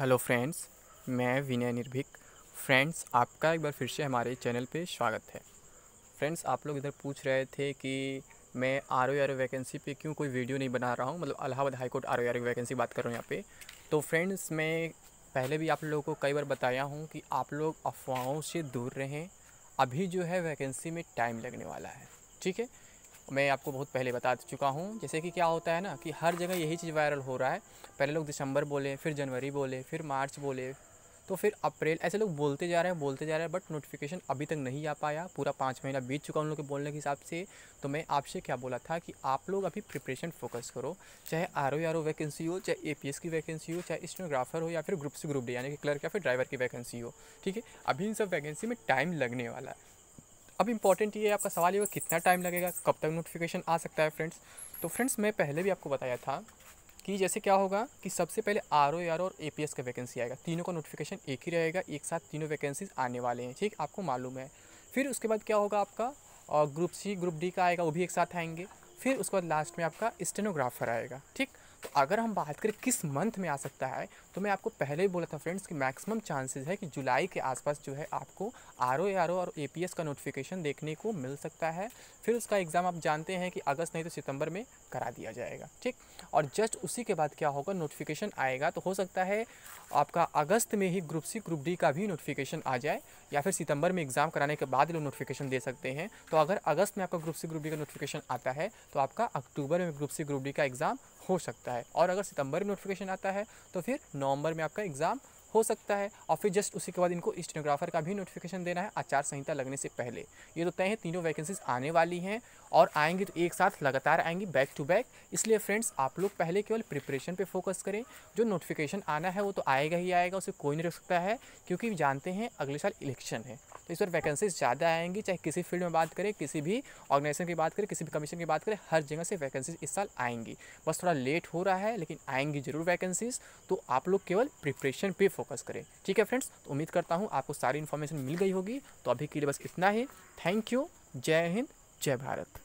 Hello friends, मैं विनय निर्भीक। Friends, आपका एक बार फिर से हमारे चैनल पे स्वागत है। फ्रेंड्स, आप लोग इधर पूछ रहे थे कि मैं आर ओ आर वैकेंसी पे क्यों कोई वीडियो नहीं बना रहा हूँ? मतलब Allahabad high court R O R vacancy बात कर रहा हूँ यहाँ पे। तो फ्रेंड्स, मैं पहले भी आप लोगों को कई बार बताया हूँ कि आप लोग अफवाहों से दूर रहें। अभी जो है वैकेंसी में टाइम लगने वाला है। ठीक है? मैं आपको बहुत पहले बता चुका हूँ। जैसे कि क्या होता है ना कि हर जगह यही चीज़ वायरल हो रहा है। पहले लोग दिसंबर बोले, फिर जनवरी बोले, फिर मार्च बोले तो फिर अप्रैल ऐसे लोग बोलते जा रहे हैं, बोलते जा रहे हैं बट नोटिफिकेशन अभी तक नहीं आ पाया। पूरा पाँच महीना बीत चुका उन लोग के बोलने के हिसाब से। तो मैं आपसे क्या बोला था कि आप लोग अभी प्रिपरेशन फोकस करो। चाहे R O R O vacancy हो, चाहे ए पी एस की वैकेंसी हो, चाहे स्टोनोग्राफर हो या फिर ग्रुप से ग्रुप डी यानी कि क्लर्क या फिर ड्राइवर की वैकेंसी हो, ठीक है? अभी इन सब वैकेंसी में टाइम लगने वाला है। अब इंपॉर्टेंट ये आपका सवाल ये कितना टाइम लगेगा, कब तक नोटिफिकेशन आ सकता है फ्रेंड्स तो फ्रेंड्स मैं पहले भी आपको बताया था कि जैसे क्या होगा कि सबसे पहले आर ओ आर और ए पी एस का वैकेंसी आएगा। तीनों का नोटिफिकेशन एक ही रहेगा, एक साथ तीनों वैकेंसीज आने वाले हैं, ठीक? आपको मालूम है। फिर उसके बाद क्या होगा आपका? और ग्रुप सी ग्रुप डी का आएगा, वो भी एक साथ आएँगे। फिर उसके बाद लास्ट में आपका स्टेनोग्राफर आएगा, ठीक? तो अगर हम बात करें किस मंथ में आ सकता है तो मैं आपको पहले ही बोला था फ्रेंड्स कि मैक्सिमम चांसेस है कि जुलाई के आसपास जो है आपको आर ओ आर ओ और ए पी एस का नोटिफिकेशन देखने को मिल सकता है। फिर उसका एग्ज़ाम आप जानते हैं कि अगस्त नहीं तो सितंबर में करा दिया जाएगा, ठीक? और जस्ट उसी के बाद क्या होगा, नोटिफिकेशन आएगा तो हो सकता है आपका अगस्त में ही ग्रुप सी, ग्रुप डी का भी नोटिफिकेशन आ जाए, या फिर सितंबर में एग्ज़ाम कराने के बाद लोग नोटिफिकेशन दे सकते हैं। तो अगर अगस्त में आपका ग्रुप सी, ग्रुप डी का नोटिफिकेशन आता है तो आपका अक्टूबर में ग्रुप सी, ग्रुप डी का एग्ज़ाम हो सकता है। और अगर सितंबर में नोटिफिकेशन आता है तो फिर नवंबर में आपका एग्ज़ाम हो सकता है। और फिर जस्ट उसी के बाद इनको स्टेनोग्राफर का भी नोटिफिकेशन देना है आचार संहिता लगने से पहले। ये तो तय है, तीनों वैकेंसीज आने वाली हैं और आएँगी तो एक साथ, लगातार आएँगी बैक टू बैक इसलिए फ्रेंड्स आप लोग पहले केवल प्रिपरेशन पे फोकस करें। जो नोटिफिकेशन आना है वो तो आएगा ही आएगा, उसे कोई नहीं रख सकता है, क्योंकि जानते हैं अगले साल इलेक्शन है। तो इस बार वैकेंसीज ज़्यादा आएँगी, चाहे किसी फ़ील्ड में बात करें, किसी भी ऑर्गेनाइजेशन की बात करें, किसी भी कमीशन की बात करें, हर जगह से वैकेंसीज इस साल आएँगी। बस थोड़ा लेट हो रहा है, लेकिन आएँगी ज़रूर वैकेंसीज तो आप लोग केवल प्रिपरेशन पे फोकस करें। ठीक है फ्रेंड्स तो उम्मीद करता हूँ आपको सारी इन्फॉर्मेशन मिल गई होगी। तो अभी के लिए बस इतना ही। थैंक यू जय हिंद, जय भारत।